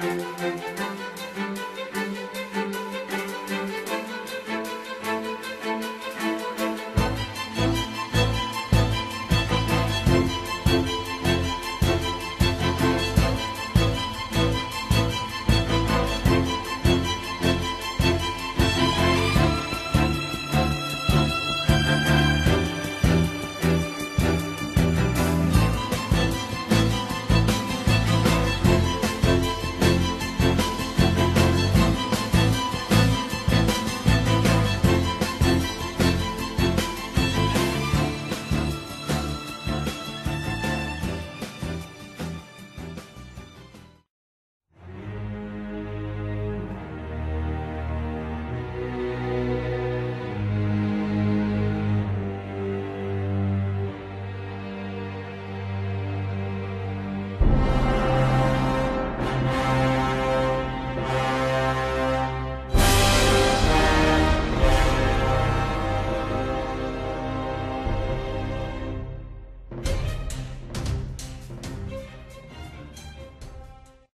Música